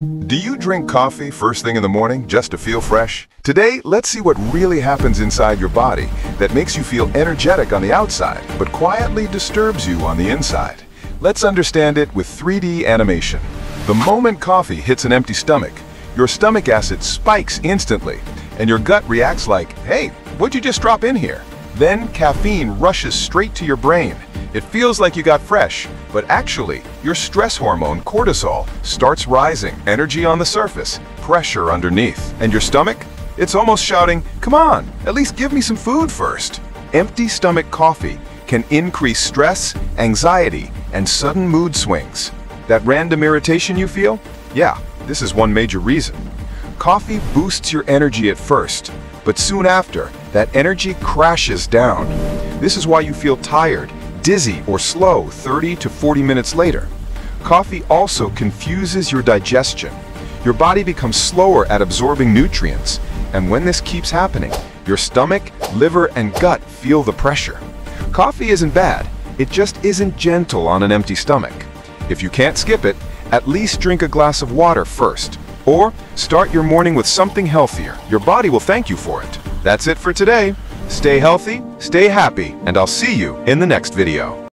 Do you drink coffee first thing in the morning just to feel fresh? Today, let's see what really happens inside your body that makes you feel energetic on the outside, but quietly disturbs you on the inside. Let's understand it with 3D animation. The moment coffee hits an empty stomach, your stomach acid spikes instantly, and your gut reacts like, hey, what'd you just drop in here? Then caffeine rushes straight to your brain, it feels like you got fresh, but actually, your stress hormone, cortisol, starts rising, energy on the surface, pressure underneath. And your stomach? It's almost shouting, come on, at least give me some food first. Empty stomach coffee can increase stress, anxiety, and sudden mood swings. That random irritation you feel? Yeah, this is one major reason. Coffee boosts your energy at first, but soon after, that energy crashes down. This is why you feel tired, dizzy or slow 30 to 40 minutes later. Coffee also confuses your digestion. Your body becomes slower at absorbing nutrients, and when this keeps happening, your stomach, liver, and gut feel the pressure. Coffee isn't bad, it just isn't gentle on an empty stomach. If you can't skip it, at least drink a glass of water first. Or start your morning with something healthier. Your body will thank you for it. That's it for today. Stay healthy, stay happy, and I'll see you in the next video.